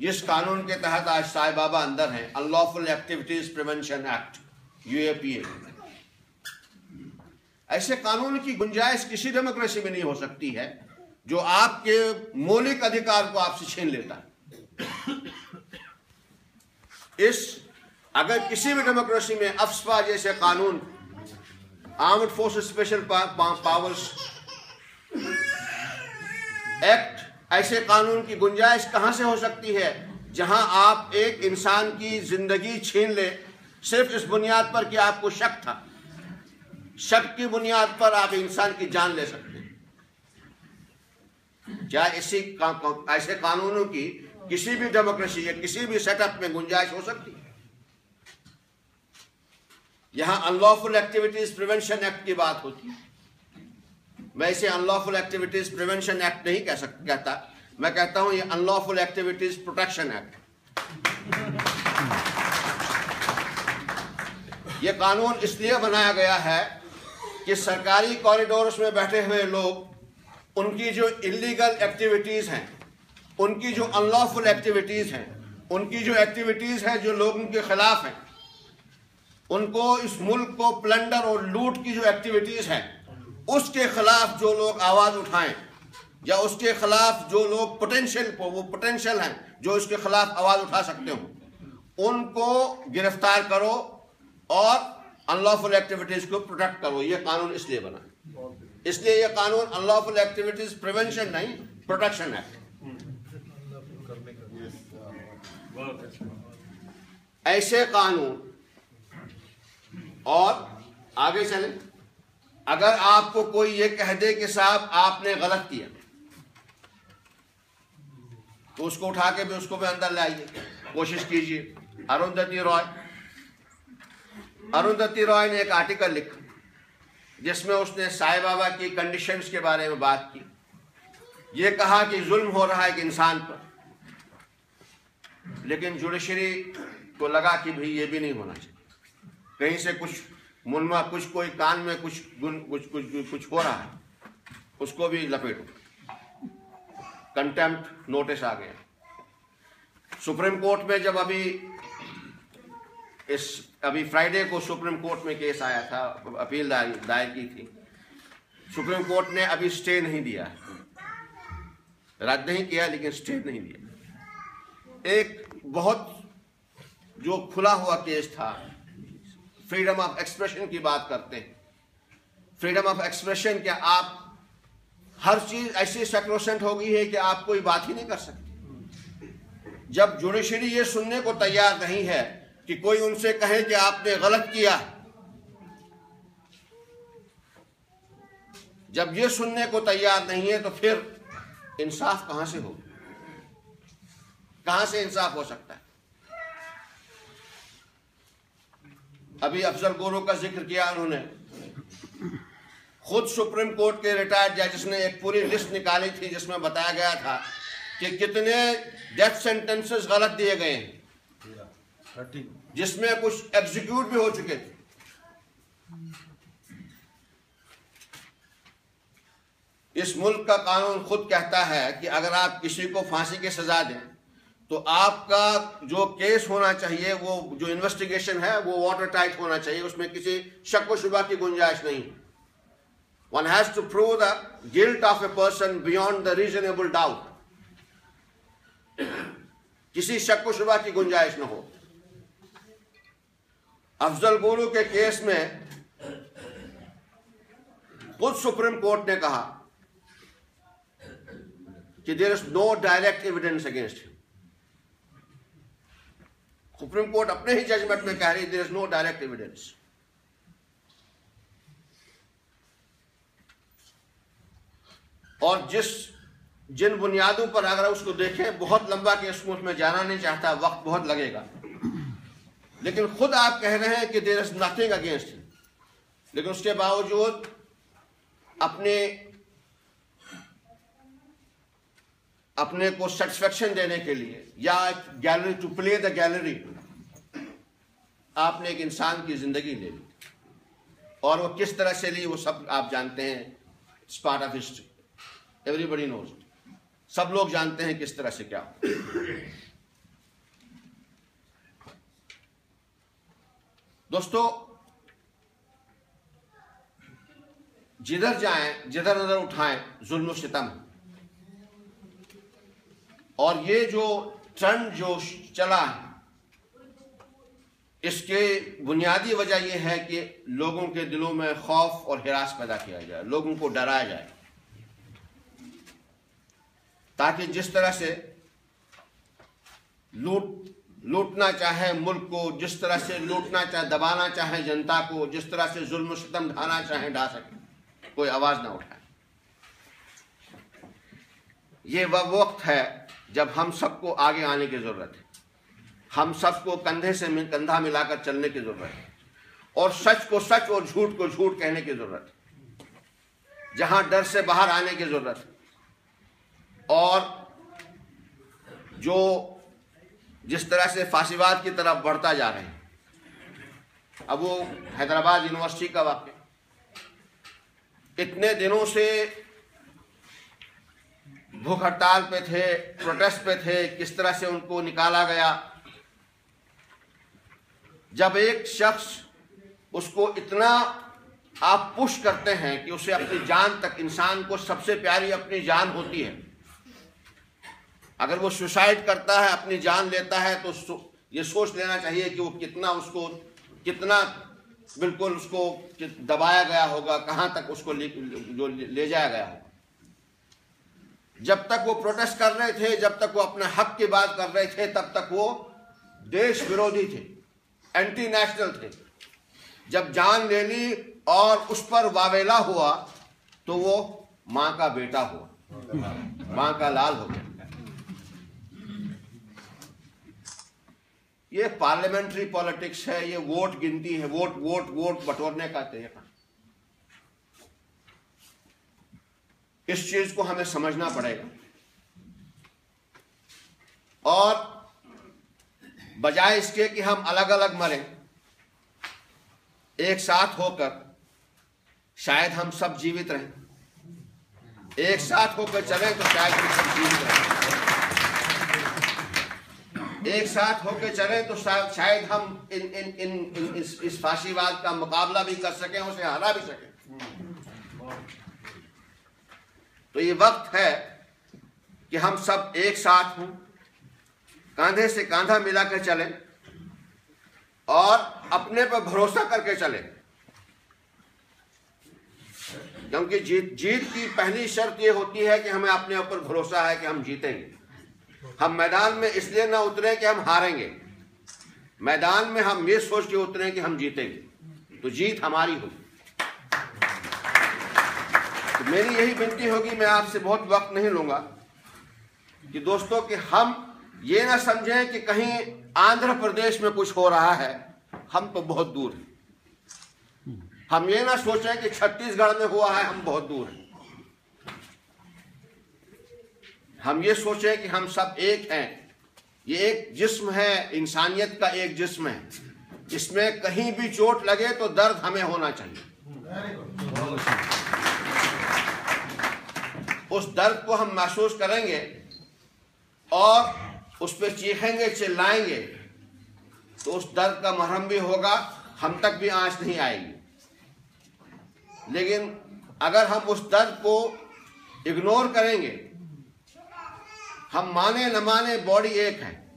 जिस कानून के तहत आज साई बाबा अंदर हैं unlawful activities prevention act UAPA ऐसे कानून की गुंजाइश किसी डेमोक्रेसी में नहीं हो सकती है, जो आपके मौलिक अधिकार को आपसे छीन लेता है। इस, अगर किसी भी डेमोक्रेसी में अफस्पा जैसे कानून armed force special powers act ऐसे कानून की गुंजाइश कहाँ से हो सकती है? जहाँ आप एक इंसान की ज़िंदगी छीन ले सिर्फ़ इस बुनियाद पर कि आपको शक था। शक की बुनियाद पर आप इंसान की जान ले सकते हैं। क्या इसी का, का, ऐसे कानूनों की किसी भी डेमोक्रेसी या किसी भी सेटअप में गुंजाइश हो सकती है? यहाँ अनलॉफुल एक्टिविटीज़ प्रिवेंशन एक्ट की बात होती है। मैं इसे अनलॉफुल एक्टिविटीज़ प्रिवेंशन एक्ट नहीं कह सकता कहता। मैं कहता हूँ ये अनलॉफुल एक्टिविटीज़ प्रोटेक्शन एक्ट ये कानून इसलिए बनाया गया है कि सरकारी कॉरिडोर्स में बैठे हुए लोग, उनकी जो इलीगल एक्टिविटीज़ हैं, उनकी जो अनलॉफुल एक्टिविटीज़ हैं, उनकी जो एक्टिविटीज़ हैं जो लोगों के खिलाफ हैं, उनको इस मुल्क को प्लंडर और लूट की जो एक्टिविटीज़ हैं उसके खिलाफ जो लोग आवाज़ उठाएँ, या उसके खिलाफ जो लोग पोटेंशियल वो पोटेंशियल हैं, जो इसके खिलाफ आवाज़ उठा सकते हो, उनको गिरफ़्तार करो और अनलॉफुल एक्टिविटीज़ को प्रोटेक्ट करो। ये कानून इसलिए बना इसलिए ये कानून अनलॉफुल एक्टिविटीज़ प्रिवेंशन नहीं प्रोटेक्शन एक्ट ऐसे कानून और आगे चले। अगर आपको कोई ये कह दे कि साहब आपने गलत किया तो उसको उठा के भी उसको भी अंदर लाइए कोशिश कीजिए। अरुंधति रॉय अरुंधति रॉय ने एक आर्टिकल लिखा, जिसमें उसने साई बाबा की कंडीशंस के बारे में बात की। ये कहा कि जुल्म हो रहा है एक इंसान पर, लेकिन जुडिशरी को लगा कि भाई ये भी नहीं होना चाहिए। कहीं से कुछ मुनमा कुछ कोई, कान में कुछ गुन, कुछ कुछ कुछ हो रहा है, उसको भी लपेटो। कंटेम्प्ट नोटिस आ गया। सुप्रीम कोर्ट में जब अभी इस, अभी फ्राइडे को सुप्रीम कोर्ट में केस आया था अपील दायर की थी। सुप्रीम कोर्ट ने अभी स्टे नहीं दिया। रद्द नहीं किया, लेकिन स्टे नहीं दिया। एक बहुत, जो खुला हुआ केस था फ्रीडम ऑफ़ एक्सप्रेशन की बात करते हैं। फ्रीडम ऑफ़ एक्सप्रेशन क्या आप, हर चीज़ ऐसी सेक्रोसेंट हो गई है कि आप कोई बात ही नहीं कर सकते। जब जुडिशरी ये सुनने को तैयार नहीं है कि कोई उनसे कहे कि आपने गलत किया, जब ये सुनने को तैयार नहीं है तो फिर इंसाफ कहाँ से हो कहाँ से इंसाफ हो सकता है? अभी अफजल गोरो का ज़िक्र किया उन्होंने। खुद सुप्रीम कोर्ट के रिटायर्ड जजेस ने एक पूरी लिस्ट निकाली थी जिसमें बताया गया था कि कितने डेथ सेंटेंसेस गलत दिए गए हैं। जिसमें कुछ एग्जीक्यूट भी हो चुके थे। इस मुल्क का कानून खुद कहता है कि अगर आप किसी को फांसी की सजा दें तो आपका जो केस होना चाहिए, वो जो इन्वेस्टिगेशन है, वो वाटर टाइट होना चाहिए। उसमें किसी शक व शुबा की गुंजाइश नहीं। One has to prove the guilt of a person beyond the reasonable doubt किसी शक व शुबा की गुंजाइश न हो। अफजल गुरु के केस में खुद सुप्रीम कोर्ट ने कहा कि there is no direct evidence against supreme court अपने ही जजमेंट में कह रही there is no direct evidence और जिस, जिन बुनियादों पर अगर उसको देखें, बहुत लंबा केस में जाना नहीं चाहता, वक्त बहुत लगेगा। लेकिन खुद आप कह रहे हैं कि देर इज़ नथिंग अगेंस्ट लेकिन उसके बावजूद अपने अपने को सेटिस्फेक्शन देने के लिए, या gallery to play the gallery आपने एक इंसान की ज़िंदगी ले ली। और वो किस तरह से ली, वो सब आप जानते हैं it's part of history everybody knows सब लोग जानते हैं किस तरह से क्या दोस्तों, जिधर जाएँ, जिधर नज़र उठाएँ, जुल्म सितम है। और ये जो ट्रेंड जो चला है, इसके बुनियादी वजह यह है कि लोगों के दिलों में खौफ और हिरास पैदा किया जाए, लोगों को डराया जाए, ताकि जिस तरह से लूट, लूटना चाहे मुल्क को, जिस तरह से लूटना चाहे, दबाना चाहे जनता को, जिस तरह से जुल्म सितम ढाना चाहे, ढा सके, कोई आवाज़ ना उठाए। ये वह वक्त है जब हम सबको आगे आने की ज़रूरत है। हम सबको कंधे से कंधा मिलाकर चलने की ज़रूरत है। और सच को सच और झूठ को झूठ कहने की ज़रूरत है। जहाँ डर से बाहर आने की ज़रूरत है। और जो जिस तरह से फांसीवाद की तरफ़ बढ़ता जा रहे हैं। अब वो हैदराबाद यूनिवर्सिटी का वाक्य। इतने दिनों से भूख हड़ताल पे थे प्रोटेस्ट पे थे किस तरह से उनको निकाला गया। जब एक शख्स उसको इतना आप पुश करते हैं कि उसे अपनी जान तक इंसान को सबसे प्यारी अपनी जान होती है। अगर वो सुसाइड करता है अपनी जान लेता है तो ये सोच लेना चाहिए कि वो कितना उसको कितना बिल्कुल उसको दबाया गया होगा कहाँ तक उसको ले, जो ले जाया गया होगा। जब तक वो प्रोटेस्ट कर रहे थे, जब तक वो अपने हक की बात कर रहे थे, तब तक वो देश विरोधी थे एंटी नेशनल थे। जब जान ले ली और उस पर वावेला हुआ तो वो माँ का बेटा हुआ। माँ का लाल हो गया। ये पार्लियामेंट्री पॉलिटिक्स है, ये वोट गिनती है, वोट वोट वोट बटोरने का तरीका। इस चीज़ को हमें समझना पड़ेगा। और बजाय इसके कि हम अलग अलग मरें एक साथ होकर शायद हम सब जीवित रहें। एक साथ होकर चले तो शायद हम सब जीवित रहें। एक साथ होकर चले तो शायद हम इन इन इन, इन इस, इस फांसीवाद का मुकाबला भी कर सकें उसे हरा भी सकें। तो ये वक्त है कि हम सब एक साथ हों, कांधे से कांधा मिलाकर चलें और अपने पर भरोसा करके चलें। क्योंकि जीत जीत की पहली शर्त यह होती है कि हमें अपने ऊपर भरोसा है कि हम जीतेंगे। हम मैदान में इसलिए ना उतरे कि हम हारेंगे। मैदान में हम ये सोच के उतरे कि हम जीतेंगे। तो जीत हमारी होगी। तो मेरी यही विनती होगी, मैं आपसे बहुत वक्त नहीं लूँगा कि दोस्तों, कि हम ये ना समझें कि कहीं आंध्र प्रदेश में कुछ हो रहा है। हम तो बहुत दूर हैं। हम ये ना सोचें कि छत्तीसगढ़ में हुआ है, हम बहुत दूर हैं। हम ये सोचें कि हम सब एक हैं। ये एक जिस्म है, इंसानियत का एक जिस्म है। इसमें कहीं भी चोट लगे तो दर्द हमें होना चाहिए। उस दर्द को हम महसूस करेंगे और उस पर चीखेंगे, चिल्लाएँगे तो उस दर्द का मरहम भी होगा, हम तक भी आँच नहीं आएगी। लेकिन अगर हम उस दर्द को इग्नोर करेंगे, हम माने न माने बॉडी एक है।